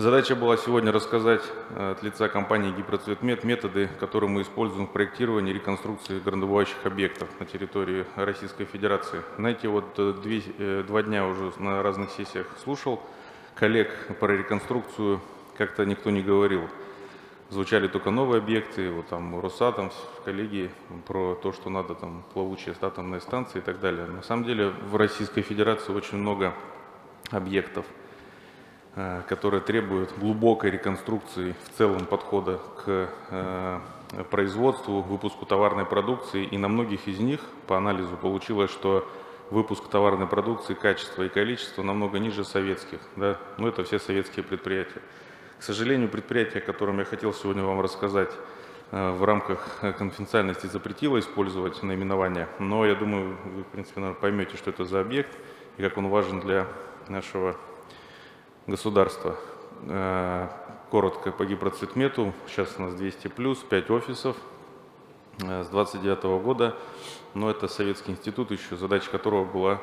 Задача была сегодня рассказать э, от лица компании «Гипроцветмет» методы, которые мы используем в проектировании и реконструкции горнодобывающих объектов на территории Российской Федерации. Знаете, вот э, две, э, два дня уже на разных сессиях слушал коллег про реконструкцию, как-то никто не говорил. Звучали только новые объекты, вот там Росатом, коллеги, про то, что надо там плавучие атомные станции и так далее. На самом деле в Российской Федерации очень много объектов – Э, которые требуют глубокой реконструкции в целом подхода к э, производству, выпуску товарной продукции. И на многих из них по анализу получилось, что выпуск товарной продукции, качество и количество намного ниже советских. Да? Ну, это все советские предприятия. К сожалению, предприятие, о котором я хотел сегодня вам рассказать, э, в рамках конфиденциальности запретило использовать наименование, но я думаю, вы, в принципе, поймете, что это за объект и как он важен для нашего государства. Э, коротко по гипроцветмету. Сейчас у нас 200 плюс, 5 офисов э, с 29 года. Но это Советский институт еще, задача которого была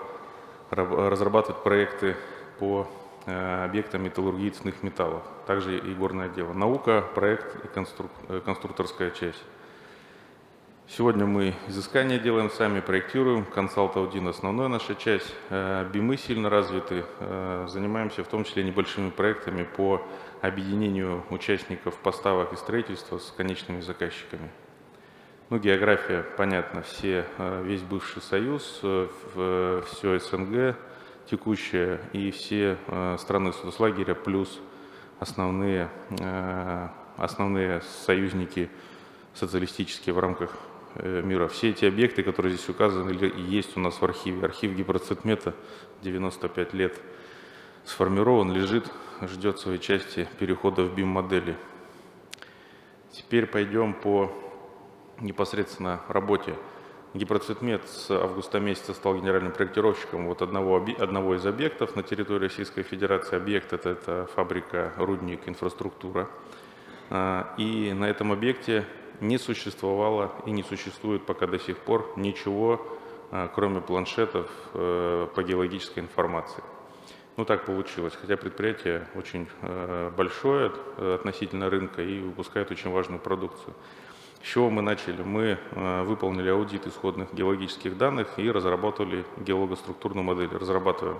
разрабатывать проекты по э, объектам металлургии металлов. Также и горное дело. Наука, проект и конструкторская часть. Сегодня мы изыскания делаем сами, проектируем, консалт аудин основная наша часть. Э, БИМы сильно развиты, э, занимаемся в том числе небольшими проектами по объединению участников поставок и строительства с конечными заказчиками. Ну, география, понятно, все, э, весь бывший Союз, все СНГ текущее и все страны соцлагеря плюс основные, основные союзники социалистические в рамках мира. Все эти объекты, которые здесь указаны, есть у нас в архиве. Архив гипроцветмета 95 лет сформирован, лежит, ждет своей части перехода в BIM-модели. Теперь пойдем по непосредственно работе. Гипроцветмет с августа месяца стал генеральным проектировщиком вот одного, одного из объектов на территории Российской Федерации. Объект это, это фабрика, рудник, инфраструктура. А, и на этом объекте не существовало и не существует пока до сих пор ничего, а, кроме планшетов э, по геологической информации. Ну так получилось, хотя предприятие очень э, большое э, относительно рынка и выпускает очень важную продукцию. С чего мы начали? Мы выполнили аудит исходных геологических данных и разработали геологоструктурную модель. Разрабатываем.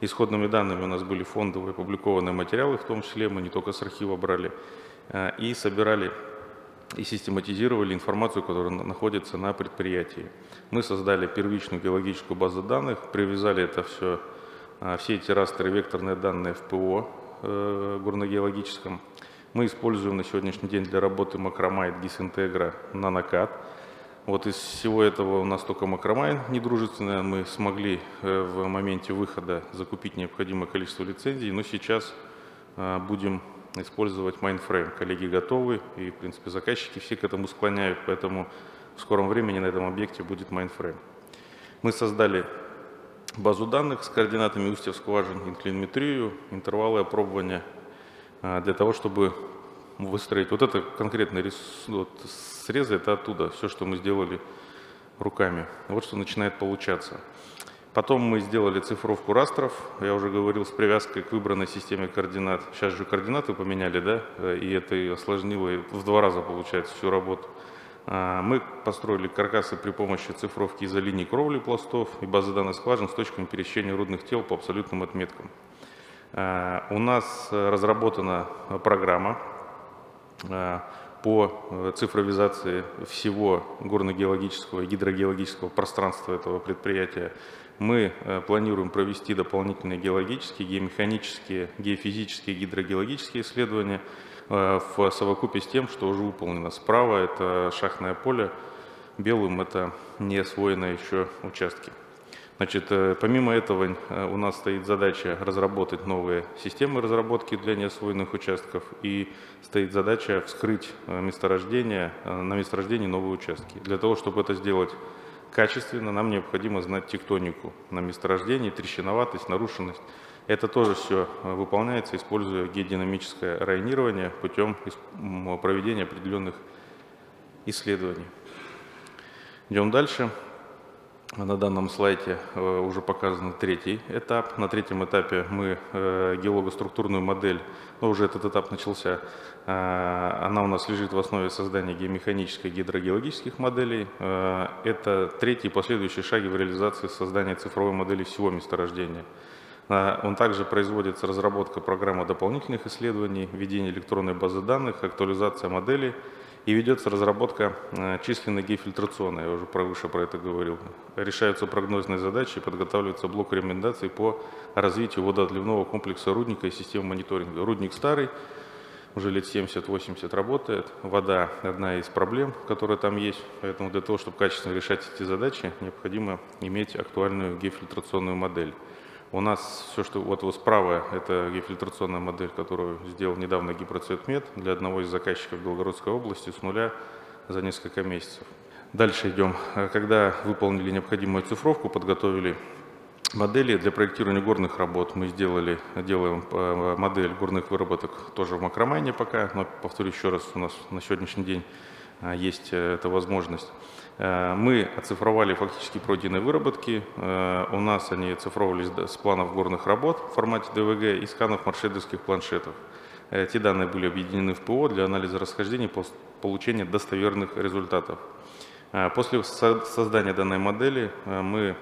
Исходными данными у нас были фондовые опубликованные материалы, в том числе мы не только с архива брали, и собирали и систематизировали информацию, которая находится на предприятии. Мы создали первичную геологическую базу данных, привязали это все, а, все эти растры векторные данные в ПО э, горногеологическом. Мы используем на сегодняшний день для работы макромайт гисинтегра нанокат. Вот из всего этого у нас только макромайн недружественная. Мы смогли э, в моменте выхода закупить необходимое количество лицензий, но сейчас а, будем использовать mainframe. Коллеги готовы, и, в принципе, заказчики все к этому склоняют, поэтому в скором времени на этом объекте будет mainframe. Мы создали базу данных с координатами устьев скважин, инклинометрию, интервалы опробования а, для того, чтобы выстроить. Вот это конкретный рис... вот срезы, это оттуда, все, что мы сделали руками. Вот что начинает получаться. Потом мы сделали цифровку растров, я уже говорил, с привязкой к выбранной системе координат. Сейчас же координаты поменяли, да, и это осложнило в два раза, получается, всю работу. А, мы построили каркасы при помощи цифровки изолиний кровли пластов и базы данных скважин с точками пересечения рудных тел по абсолютным отметкам. А, у нас разработана программа а, по цифровизации всего горно-геологического и гидрогеологического пространства этого предприятия мы э, планируем провести дополнительные геологические, геомеханические, геофизические, гидрогеологические исследования э, в совокупе с тем, что уже выполнено. Справа это шахтное поле, белым это не освоенные еще участки. Значит, э, помимо этого у нас стоит задача разработать новые системы разработки для неосвоенных участков и стоит задача вскрыть месторождение, на месторождении новые участки. Для того, чтобы это сделать качественно, нам необходимо знать тектонику на месторождении, трещиноватость, нарушенность. Это тоже все э, выполняется, используя геодинамическое районирование путем проведения определенных исследований. Идем дальше. На данном слайде э, уже показан третий этап. На третьем этапе мы э, геологоструктурную модель, но уже этот этап начался, э, она у нас лежит в основе создания геомеханической и гидрогеологических моделей. Это третий последующий шаги в реализации создания цифровой модели всего месторождения. Он также производится разработка программы дополнительных исследований, введение электронной базы данных, актуализация моделей – и ведется разработка э, численной геофильтрационной, я уже выше про это говорил. Решаются прогнозные задачи подготавливается блок рекомендаций по развитию водоотливного комплекса рудника и системы мониторинга. Рудник старый, уже лет 70-80 работает. Вода – одна из проблем, которая там есть. Поэтому для того, чтобы качественно решать эти задачи, необходимо иметь актуальную геофильтрационную модель. У нас все, что вот, вот справа, это геофильтрационная модель, которую сделал недавно Гипроцветмет для одного из заказчиков Белгородской области с нуля за несколько месяцев. Дальше идем. Когда выполнили необходимую цифровку, подготовили модели для проектирования горных работ, мы сделали, делаем э, модель горных выработок тоже в макромайне пока, но повторю еще раз, у нас на сегодняшний день э, есть э, эта возможность. Э, мы оцифровали фактически пройденные выработки. Э, у нас они оцифровывались с планов горных работ в формате ДВГ и сканов маршрутовских планшетов. Эти данные были объединены в ПО для анализа расхождений по получения достоверных результатов. Э, после создания данной модели мы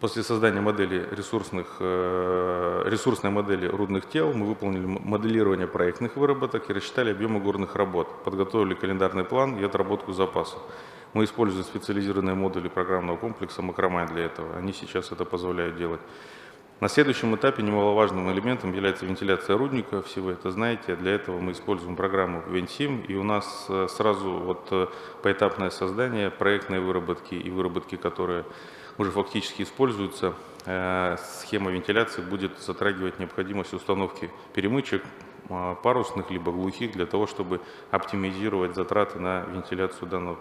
После создания модели ресурсных, э, ресурсной модели рудных тел мы выполнили моделирование проектных выработок и рассчитали объемы горных работ, подготовили календарный план и отработку запаса. Мы используем специализированные модули программного комплекса Макромай для этого. Они сейчас это позволяют делать. На следующем этапе немаловажным элементом является вентиляция рудника, все вы это знаете. Для этого мы используем программу Vensim, и у нас э, сразу вот э, поэтапное создание, проектные выработки и выработки, которые уже фактически используются. Э, схема вентиляции будет затрагивать необходимость установки перемычек э, парусных либо глухих для того, чтобы оптимизировать затраты на вентиляцию данного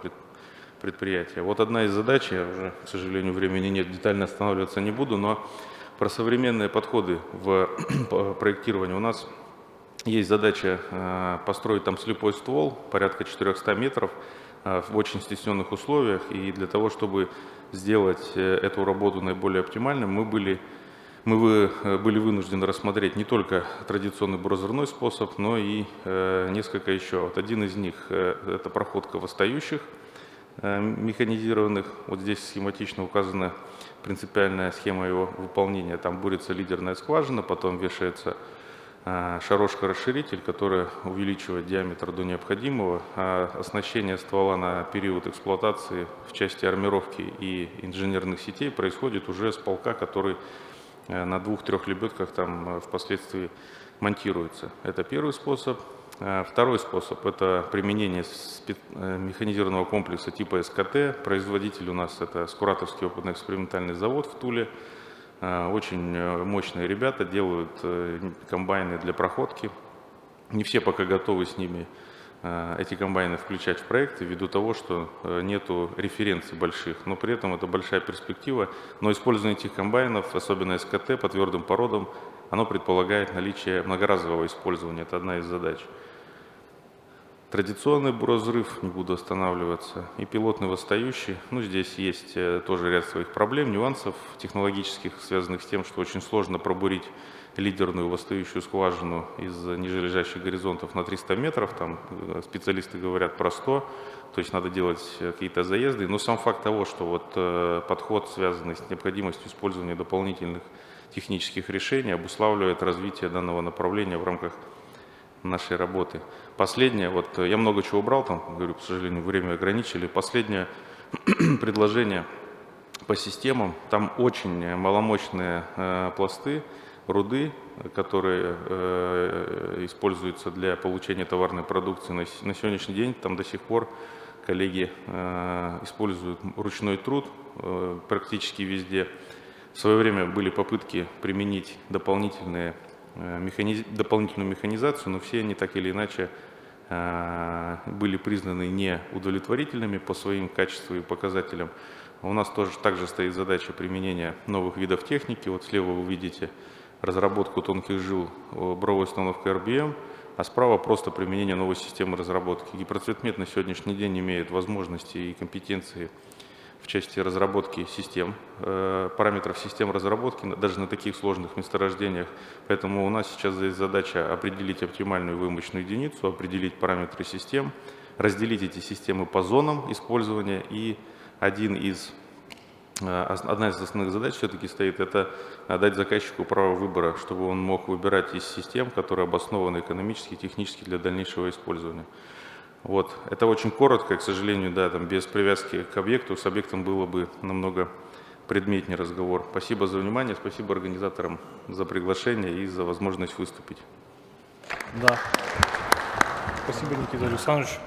предприятия. Вот одна из задач, я уже, к сожалению, времени нет, детально останавливаться не буду, но про современные подходы в проектировании у нас есть задача э, построить там слепой ствол, порядка 400 метров, в очень стесненных условиях, и для того, чтобы сделать э, эту работу наиболее оптимальной, мы были, мы э, были вынуждены рассмотреть не только традиционный буразерной способ, но и э, несколько еще. Вот один из них это проходка восстающих механизированных. Вот здесь схематично указана принципиальная схема его выполнения. Там бурится лидерная скважина, потом вешается шарошка-расширитель, которая увеличивает диаметр до необходимого, а оснащение ствола на период эксплуатации в части армировки и инженерных сетей происходит уже с полка, который э, на двух-трех лебедках там э, впоследствии монтируется. Это первый способ. Второй способ – это применение э, механизированного комплекса типа СКТ. Производитель у нас – это Скуратовский опытно-экспериментальный завод в Туле – Э, очень э, мощные ребята делают э, комбайны для проходки. Не все пока готовы с ними эти комбайны включать в проекты ввиду того, что нету референций больших, но при этом это большая перспектива. Но использование этих комбайнов, особенно СКТ по твердым породам, оно предполагает наличие многоразового использования. Это одна из задач. Традиционный буразрыв, не буду останавливаться, и пилотный восстающий. Ну, здесь есть э, тоже ряд своих проблем, нюансов технологических, связанных с тем, что очень сложно пробурить лидерную восстающую скважину из нижележащих горизонтов на 300 метров. Там э, специалисты говорят про 100, то есть надо делать э, какие-то заезды. Но сам факт того, что вот подход, связанный с необходимостью использования дополнительных технических решений, обуславливает развитие данного направления в рамках нашей работы. Последнее, вот я много чего убрал, там, говорю, к сожалению, время ограничили. Последнее предложение по системам. Там очень маломощные э, пласты, руды, которые э, используются для получения товарной продукции. На, на сегодняшний день там до сих пор коллеги э, используют ручной труд э, практически везде. В свое время были попытки применить дополнительные Э, механиз... дополнительную механизацию, но все они так или иначе э, были признаны неудовлетворительными по своим качествам и показателям. У нас тоже также стоит задача применения новых видов техники. Вот слева вы видите разработку тонких жил бровой установкой RBM. а справа просто применение новой системы разработки. Гипроцветмет на сегодняшний день имеет возможности и компетенции в части разработки систем, э, параметров систем разработки, даже на таких сложных месторождениях. Поэтому у нас сейчас есть задача определить оптимальную вымочную единицу, определить параметры систем, разделить эти системы по зонам использования. И один из, э, одна из основных задач все-таки стоит, это дать заказчику право выбора, чтобы он мог выбирать из систем, которые обоснованы экономически и технически для дальнейшего использования. Вот. Это очень коротко, к сожалению, да, там без привязки к объекту. С объектом было бы намного предметнее разговор. Спасибо за внимание, спасибо организаторам за приглашение и за возможность выступить. Да. Спасибо, Никита Александрович.